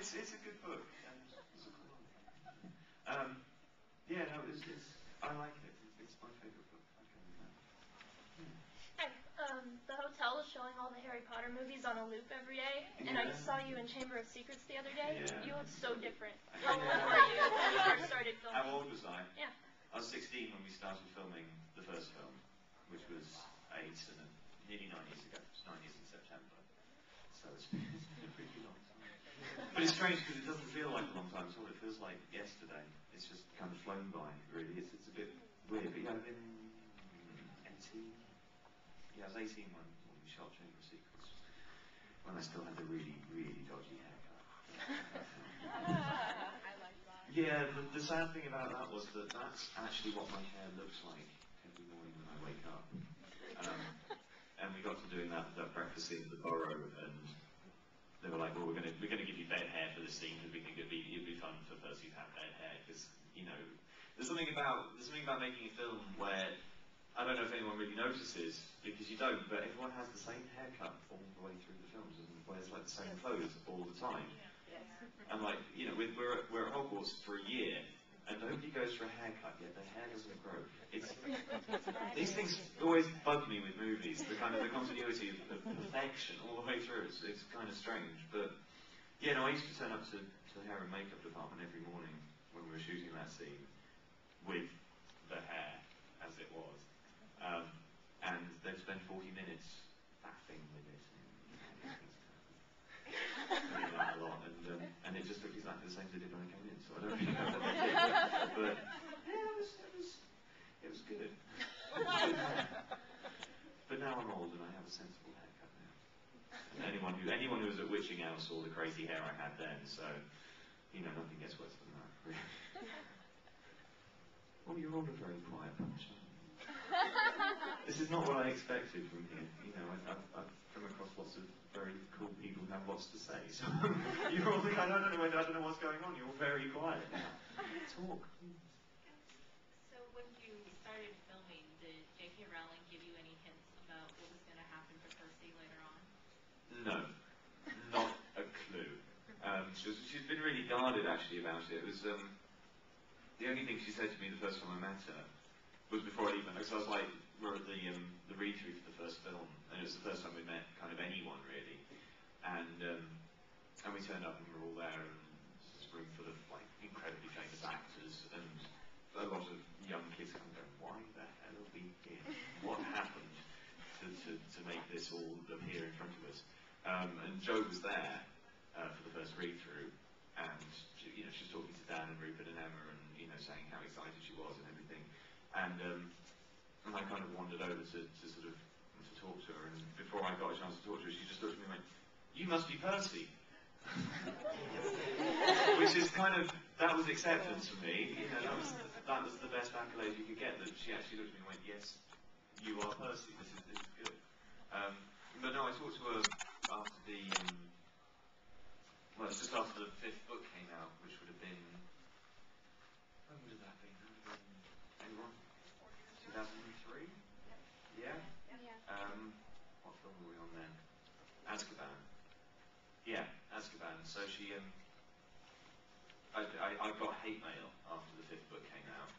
it's, it's a good book. Um, yeah, no, it's, it's, I like it. It's my favourite book. I can remember. Hi. Um, the hotel is showing all the Harry Potter movies on a loop every day, and I Yeah. saw you in Chamber of Secrets the other day. Yeah. You look so different. How old were you when you first started How old was I? Yeah. I was 16 when we started filming the first film, which was eight and nearly nine years ago. It was nine years in September. So it's been, it's been a pretty long time. But it's strange because it doesn't feel like a long time at all. It feels like yesterday. It's just kind of flown by, really. It's, it's a bit weird. But yeah, I've been 18. Yeah, I was 18 when, when we shot Chamber Secrets. When I still had the really, really dodgy haircut. I like that. Yeah, the, the sad thing about that was that that's actually what my hair looks like every morning when I wake up. Um, and we got to doing that, that breakfast scene at the Burrow, and they were like, "Well, we're gonna we're gonna give you bed hair for this scene because we think it'd be it'd be fun for Percy to have bed hair because you know there's something about there's something about making a film where I don't know if anyone really notices because you don't, but everyone has the same haircut all the way through the films and wears like the same clothes all the time. Yes. And like, you know, we're, we're, at- we're at Hogwarts for a year, and nobody goes for a haircut yet. Their hair doesn't grow. It's these things always bug me with movies. The kind of the continuity of, of perfection all the way through. It's, it's kind of strange, but yeah, no, I used to turn up to, to the hair and makeup department every morning when we were shooting that scene with the hair as it was, um, and they'd spend 40 minutes faffing with it. doing that a lot, and um, and it just looked exactly the same as it did when I came in. So I don't really know what they did, but yeah, it was it was it was good. but now I'm old and I have a sensible haircut now. And anyone who anyone who was at Witching Hour saw the crazy hair I had then, so you know nothing gets worse than that. Really. Oh, you're all a very quiet bunch. This is not what I expected from here. You know, I, I've, I've come across lots of very cool people who have lots to say. So you're all like, I don't know, I don't know what's going on. You're very quiet. Talk. So when you started filming, did J.K. Rowling give you any hints about what was going to happen to Percy later on? No, not a clue. Um, she was, she's been really guarded actually about it. It was um, the only thing she said to me the first time I met her was before I even because I was like we're at the um, the read through for the first film, and it was the first time we met kind of anyone really, and um, and we turned up and we were all there, and this room full of like incredibly famous actors and a lot of young kids kind of going, why the hell are we here? What happened to, to, to make this all appear in front of us? Um, and Jo was there uh, for the first read through, and she, you know she was talking to Dan and Rupert and Emma, and you know saying how excited she was and everything, and um, and I kind of wandered over to, to sort of to talk to her, and before I got a chance to talk to her, she just looked at me and went, "You must be Percy." Which is kind of that was acceptance for me. You know, that was that was the best accolade you could get. That she actually looked at me and went, "Yes, you are Percy. This is this is good." Um, but no, I talked to her after the um, well, it's just after the fifth book came out, which would have been when would have that been? That would have been anyone? 2003. Yeah. Yeah. Um, what film were we on then? Azkaban. Yeah, Azkaban. So she, um, I, I, I got hate mail after the fifth book came out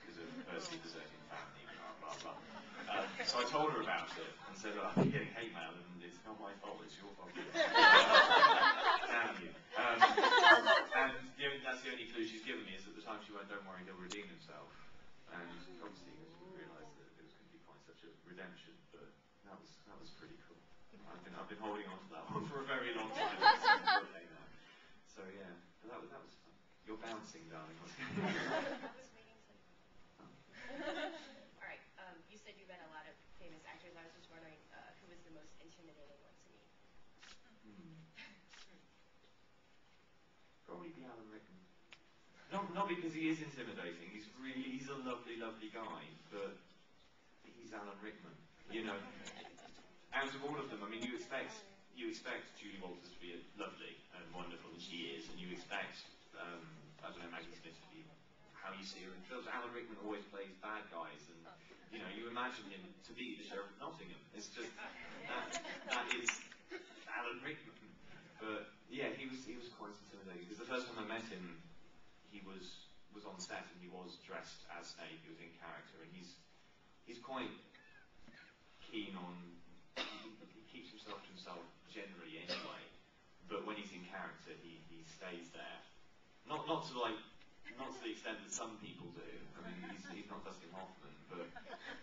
because of Percy deserting family, blah blah blah. Um, so I told her about it and said, "Look, I've been getting hate mail and it's not my fault, it's your fault. Damn you. Um, and the only, that's the only clue she's given me is at the time she went, "Don't worry, he'll redeem himself." And obviously, she didn't that it was going to be quite such a redemption, but that was that was pretty cool. I've been I've been holding on to that one for a very long time. since the book came out. So yeah, but that was that was fun. You're bouncing, darling. What's going? All right. Um, you said you met a lot of famous actors. I was just wondering uh, who was the most intimidating one to meet. Hmm. Probably be Alan Rickman. Not not because he is intimidating. He's really he's a lovely lovely guy, but he's Alan Rickman. You know, out of all of them, I mean, you expect you expect Julie Walters to be lovely and wonderful, and she is, and you expect um, I don't know Maggie Smith to be how you see her in films. Alan Rickman always plays bad guys, and you know you imagine him to be the sheriff of Nottingham. It's just that that is Alan Rickman. But yeah, he was he was quite intimidating. because the first time I met him, he was was on set and he was dressed as Snape. He was in character, and he's he's quite keen on. Generally anyway, but when he's in character, he, he stays there. Not not to like not to the extent that some people do. I mean, he's, he's not Dustin Hoffman, but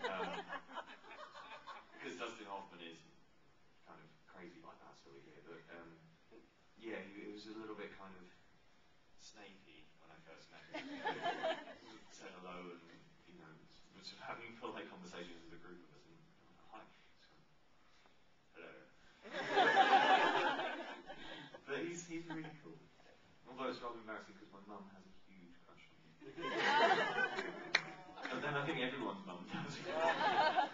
um, because Dustin Hoffman is kind of crazy like that, so we hear. But um, yeah, he, it was a little bit kind of snakey when I first met him. Said hello and you know was having polite conversations with a group of us and hi. So, hello. but he's he's really cool. Although it's rather embarrassing because my mum has a huge crush on him. but then I think everyone's mum does. Yeah.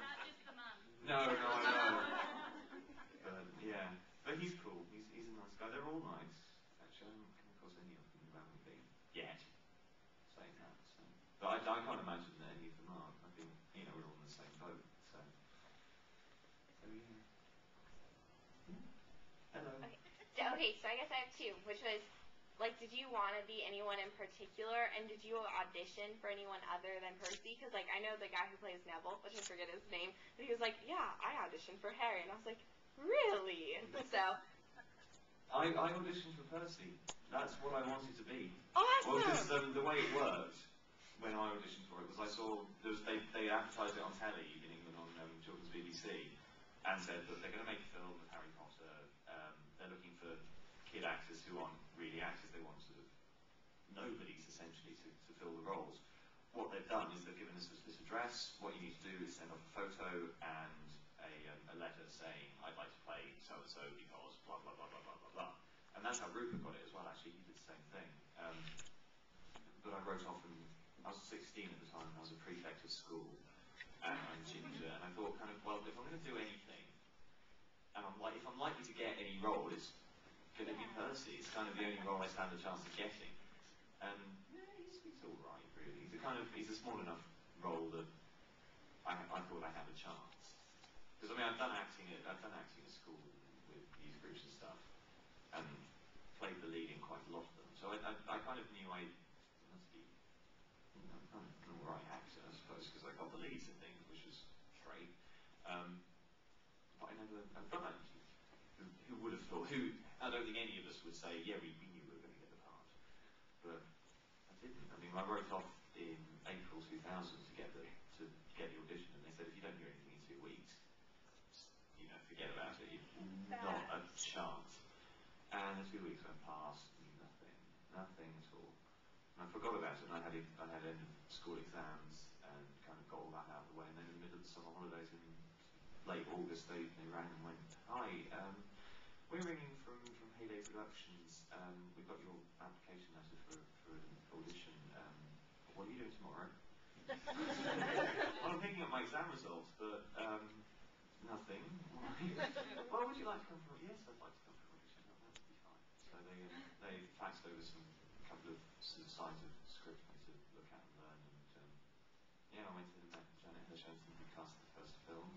Not just the mom. No, no, I know. But yeah, but he's cool. He's he's a nice guy. They're all nice. Actually, I haven't come across any of them who haven't been yet. Saying that, so. but I, I can't imagine that any of them are. I think you know we're all in the same boat. So, so yeah. Yeah. Hello. Okay. So, okay, so I guess I have two, which was, like, did you want to be anyone in particular, and did you audition for anyone other than Percy? Because, like, I know the guy who plays Neville, which I forget his name, but he was like, yeah, I auditioned for Harry, and I was like, really? So, I, I auditioned for Percy. That's what I wanted to be. Well, because awesome! um, the way it worked when I auditioned for it was I saw there was, they they advertised it on telly in England on um, children's BBC and said that they're going to make a film of Harry Potter. Um, they're looking for kid actors who aren't really actors. They want sort of nobodies essentially to, to fill the roles. What they've done is they've given us this, this address. What you need to do is send off a photo and a, um, a letter saying I'd like to play so and so because blah blah blah blah blah blah blah. And that's how Rupert got it as well. Actually, he did the same thing. Um, but I wrote off and I was 16 at the time. and I was a prefect of school, and I'm ginger. And I thought, kind of, well, if I'm going to do anything, and I'm like, if I'm likely to get any role, it's going to be Percy. It's kind of the only role I stand a chance of getting. And he's, he's all right, really. He's a kind of he's a small enough role that I, I thought I had a chance. Because I mean, I've done acting at I've done acting at school with youth groups and stuff, and played the lead in quite a lot of them. So I, I, I kind of knew I must be of an alright actor, I suppose, because I got the leads and things, which was great. Um, but I never, I've done that. Who, who would have thought? Who? I don't think any of us would say, yeah, we, knew we were going to get the part, but I didn't. I mean, I wrote off in April 2000 to get the to get the audition, and they said if you don't hear anything in two weeks, you know, forget about it. You've not a chance. And the two weeks went past, nothing, nothing at all. And I forgot about it, and I had I had end of school exams and kind of got all that out of the way. And then in the middle of the summer holidays in late August, they, they rang and went, "Hi, um, we're ringing from from Heyday Productions. Um, we've got your application letter for for an audition. Um, what are you doing tomorrow?" well, I'm picking up my exam results, but um, nothing. well, would you like to come for? Yes, I'd like to come for an audition. Oh, that would be fine. So they um, they faxed over some couple of sort of sides of script for me to look at and learn. And um, yeah, I went and met Janet Hirshenson, who cast the first film,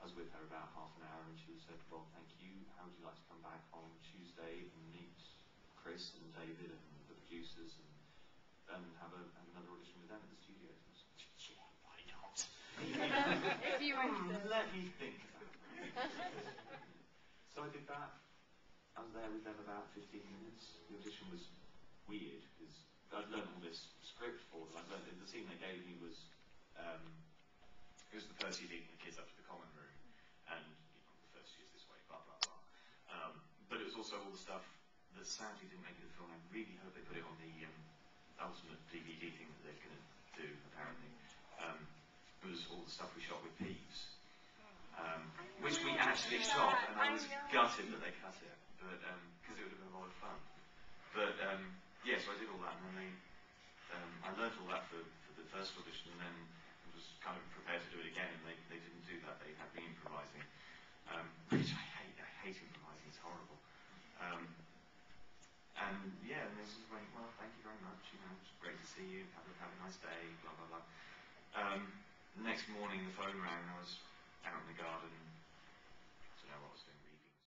I was with her about half an hour, and she said, "Well, thank you. How would you like to come back on Tuesday and meet Chris and David and the producers and and have, a, have another audition with them at the studios?" I was like, "Yeah, why not?" if you Hmm, let me think about it. so I did that. I was there with them about 15 minutes. The audition was weird because I'd learned all this script for them. I'd learned the scene they gave me was um, was the Percy leading the kids up to the common room, and you know, the first year's this way, blah blah blah. Um, but it was also all the stuff that sadly didn't make it the film. I really hope they put it on the um, ultimate DVD thing that they're going to do apparently. Um, it was all the stuff we shot with Peeves, um, which we actually shot, and I was gutted that they cut it, but because it would have been a lot of fun. But um, yeah, so I did all that, and then they, um, I learned all that for, for the first audition, and then was kind of prepared to do it again, and they, they didn't do that. They had me improvising, um, which I hate. I hate improvising. It's horrible. Um, and yeah, and they just went, well, thank you very much. You know, it's great to see you. Have a, have a nice day. Blah blah blah. Um, the next morning, the phone rang. I was out in the garden